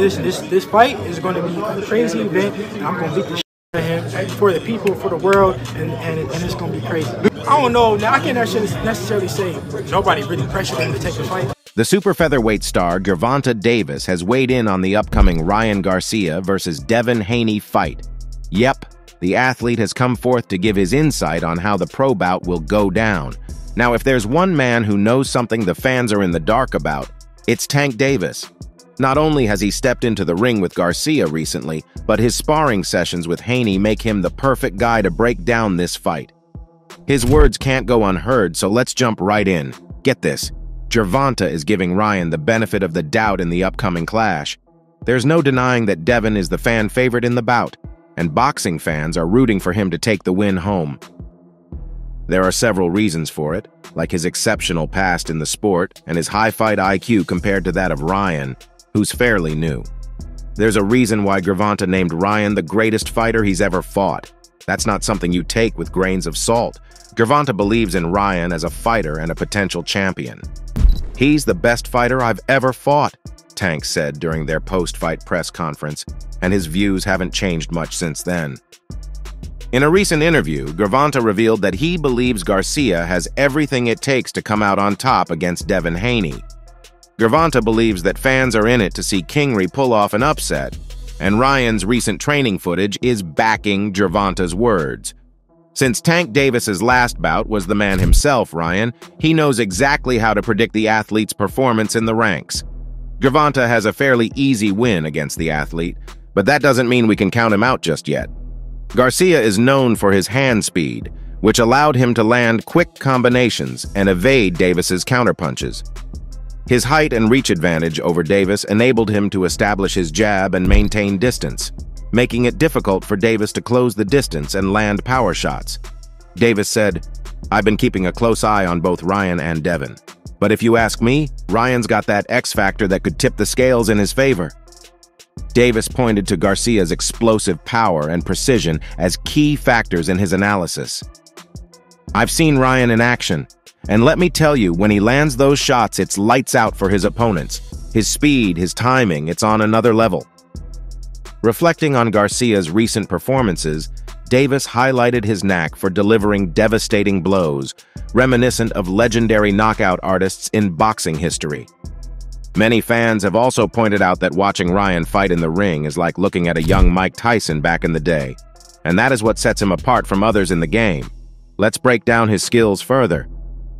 This, this, this fight is going to be a crazy event, I'm going to beat the shit out of him for the people, for the world, and, and, and it's going to be crazy. I don't know. Now, I can't necessarily say nobody really pressured him to take the fight. The super featherweight star Gervonta Davis has weighed in on the upcoming Ryan Garcia versus Devin Haney fight. Yep, the athlete has come forth to give his insight on how the pro bout will go down. Now, if there's one man who knows something the fans are in the dark about, it's Tank Davis. Not only has he stepped into the ring with Garcia recently, but his sparring sessions with Haney make him the perfect guy to break down this fight. His words can't go unheard, so let's jump right in. Get this. Gervonta is giving Ryan the benefit of the doubt in the upcoming clash. There's no denying that Devin is the fan favorite in the bout, and boxing fans are rooting for him to take the win home. There are several reasons for it, like his exceptional past in the sport and his high fight IQ compared to that of Ryan, who's fairly new. There's a reason why Gervonta named Ryan the greatest fighter he's ever fought. That's not something you take with grains of salt. Gervonta believes in Ryan as a fighter and a potential champion. He's the best fighter I've ever fought, Tank said during their post-fight press conference, and his views haven't changed much since then. In a recent interview, Gervonta revealed that he believes Garcia has everything it takes to come out on top against Devin Haney, Gervonta believes that fans are in it to see KingRy pull off an upset, and Ryan's recent training footage is backing Gervonta's words. Since Tank Davis's last bout was the man himself, Ryan, he knows exactly how to predict the athlete's performance in the ranks. Gervonta has a fairly easy win against the athlete, but that doesn't mean we can count him out just yet. Garcia is known for his hand speed, which allowed him to land quick combinations and evade Davis's counterpunches. His height and reach advantage over Davis enabled him to establish his jab and maintain distance, making it difficult for Davis to close the distance and land power shots. Davis said, I've been keeping a close eye on both Ryan and Devin. But if you ask me, Ryan's got that X factor that could tip the scales in his favor. Davis pointed to Garcia's explosive power and precision as key factors in his analysis. I've seen Ryan in action, and let me tell you, when he lands those shots, it's lights out for his opponents. His speed, his timing, it's on another level. Reflecting on Garcia's recent performances, Davis highlighted his knack for delivering devastating blows, reminiscent of legendary knockout artists in boxing history. Many fans have also pointed out that watching Ryan fight in the ring is like looking at a young Mike Tyson back in the day, and that is what sets him apart from others in the game. Let's break down his skills further.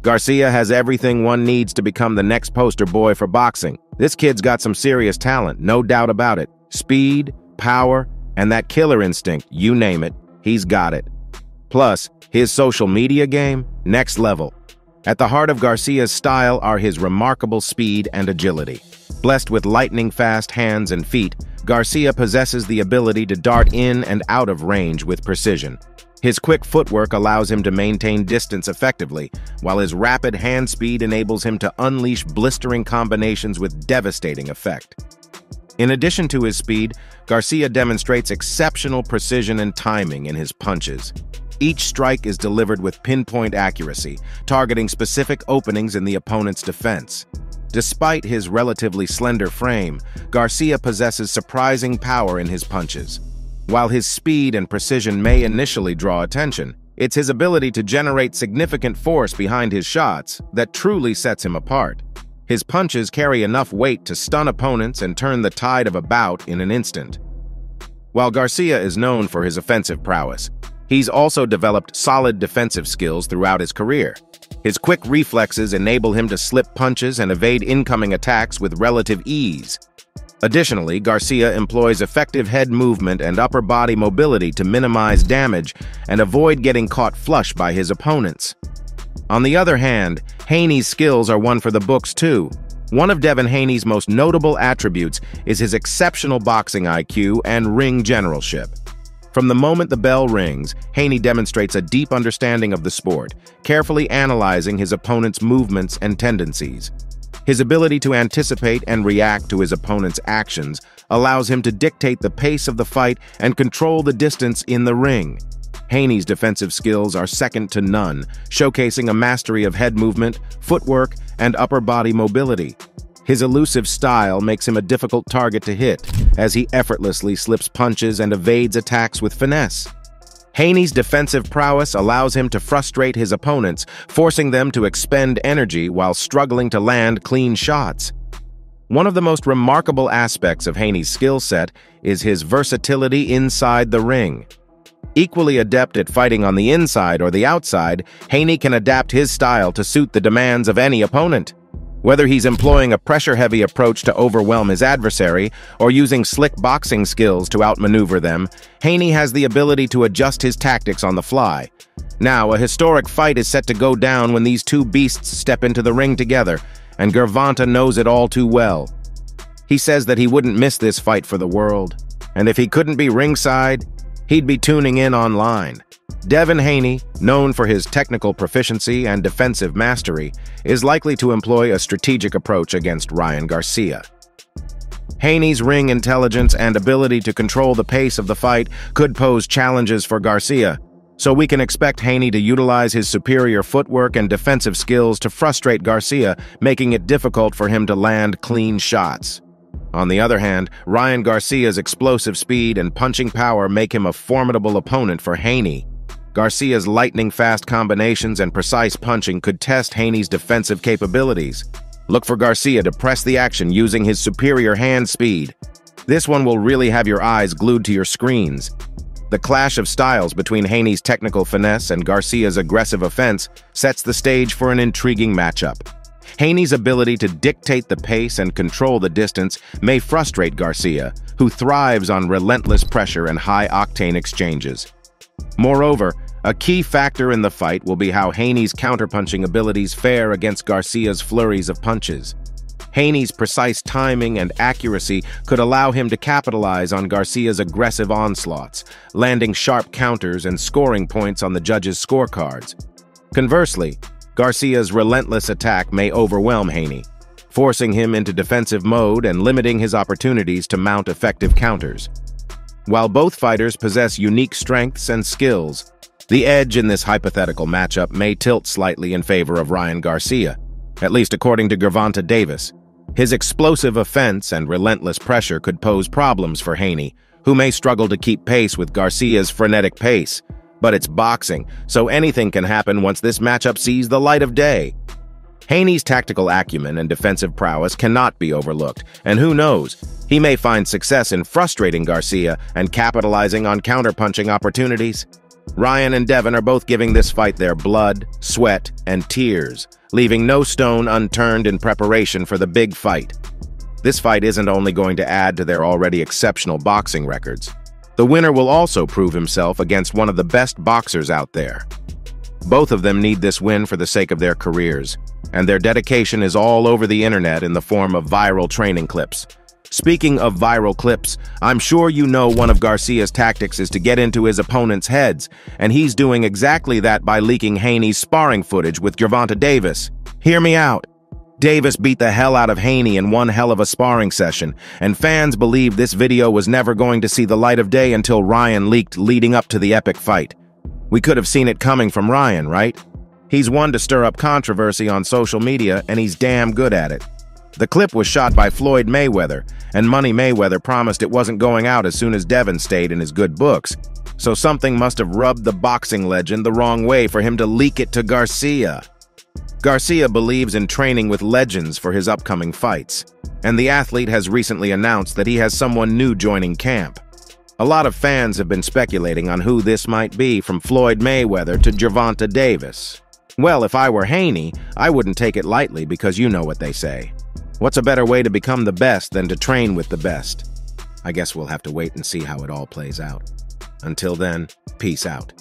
Garcia has everything one needs to become the next poster boy for boxing. This kid's got some serious talent, no doubt about it. Speed, power, and that killer instinct, you name it, he's got it. Plus, his social media game, next level. At the heart of Garcia's style are his remarkable speed and agility. Blessed with lightning-fast hands and feet, Garcia possesses the ability to dart in and out of range with precision. His quick footwork allows him to maintain distance effectively, while his rapid hand speed enables him to unleash blistering combinations with devastating effect. In addition to his speed, Garcia demonstrates exceptional precision and timing in his punches. Each strike is delivered with pinpoint accuracy, targeting specific openings in the opponent's defense. Despite his relatively slender frame, Garcia possesses surprising power in his punches. While his speed and precision may initially draw attention, it's his ability to generate significant force behind his shots that truly sets him apart. His punches carry enough weight to stun opponents and turn the tide of a bout in an instant. While Garcia is known for his offensive prowess, he's also developed solid defensive skills throughout his career. His quick reflexes enable him to slip punches and evade incoming attacks with relative ease, Additionally, Garcia employs effective head movement and upper body mobility to minimize damage and avoid getting caught flush by his opponents. On the other hand, Haney's skills are one for the books too. One of Devin Haney's most notable attributes is his exceptional boxing IQ and ring generalship. From the moment the bell rings, Haney demonstrates a deep understanding of the sport, carefully analyzing his opponent's movements and tendencies. His ability to anticipate and react to his opponent's actions allows him to dictate the pace of the fight and control the distance in the ring. Haney's defensive skills are second to none, showcasing a mastery of head movement, footwork, and upper body mobility. His elusive style makes him a difficult target to hit, as he effortlessly slips punches and evades attacks with finesse. Haney's defensive prowess allows him to frustrate his opponents, forcing them to expend energy while struggling to land clean shots. One of the most remarkable aspects of Haney's skill set is his versatility inside the ring. Equally adept at fighting on the inside or the outside, Haney can adapt his style to suit the demands of any opponent. Whether he's employing a pressure-heavy approach to overwhelm his adversary or using slick boxing skills to outmaneuver them, Haney has the ability to adjust his tactics on the fly. Now, a historic fight is set to go down when these two beasts step into the ring together, and Gervonta knows it all too well. He says that he wouldn't miss this fight for the world, and if he couldn't be ringside, he'd be tuning in online. Devin Haney, known for his technical proficiency and defensive mastery, is likely to employ a strategic approach against Ryan Garcia. Haney's ring intelligence and ability to control the pace of the fight could pose challenges for Garcia, so we can expect Haney to utilize his superior footwork and defensive skills to frustrate Garcia, making it difficult for him to land clean shots. On the other hand, Ryan Garcia's explosive speed and punching power make him a formidable opponent for Haney, Garcia's lightning-fast combinations and precise punching could test Haney's defensive capabilities. Look for Garcia to press the action using his superior hand speed. This one will really have your eyes glued to your screens. The clash of styles between Haney's technical finesse and Garcia's aggressive offense sets the stage for an intriguing matchup. Haney's ability to dictate the pace and control the distance may frustrate Garcia, who thrives on relentless pressure and high-octane exchanges. Moreover, a key factor in the fight will be how Haney's counterpunching abilities fare against Garcia's flurries of punches. Haney's precise timing and accuracy could allow him to capitalize on Garcia's aggressive onslaughts, landing sharp counters and scoring points on the judges' scorecards. Conversely, Garcia's relentless attack may overwhelm Haney, forcing him into defensive mode and limiting his opportunities to mount effective counters. While both fighters possess unique strengths and skills, the edge in this hypothetical matchup may tilt slightly in favor of Ryan Garcia, at least according to Gervonta Davis. His explosive offense and relentless pressure could pose problems for Haney, who may struggle to keep pace with Garcia's frenetic pace. But it's boxing, so anything can happen once this matchup sees the light of day. Haney's tactical acumen and defensive prowess cannot be overlooked, and who knows, he may find success in frustrating Garcia and capitalizing on counterpunching opportunities. Ryan and Devin are both giving this fight their blood, sweat, and tears, leaving no stone unturned in preparation for the big fight. This fight isn't only going to add to their already exceptional boxing records. The winner will also prove himself against one of the best boxers out there. Both of them need this win for the sake of their careers, and their dedication is all over the internet in the form of viral training clips, Speaking of viral clips, I'm sure you know one of Garcia's tactics is to get into his opponent's heads, and he's doing exactly that by leaking Haney's sparring footage with Gervonta Davis. Hear me out. Davis beat the hell out of Haney in one hell of a sparring session, and fans believe this video was never going to see the light of day until Ryan leaked leading up to the epic fight. We could have seen it coming from Ryan, right? He's one to stir up controversy on social media, and he's damn good at it. The clip was shot by Floyd Mayweather, and Money Mayweather promised it wasn't going out as soon as Devin stayed in his good books. So something must have rubbed the boxing legend the wrong way for him to leak it to Garcia. Garcia believes in training with legends for his upcoming fights, and the athlete has recently announced that he has someone new joining camp. A lot of fans have been speculating on who this might be from Floyd Mayweather to Gervonta Davis. Well, if I were Haney, I wouldn't take it lightly because you know what they say. What's a better way to become the best than to train with the best? I guess we'll have to wait and see how it all plays out. Until then, peace out.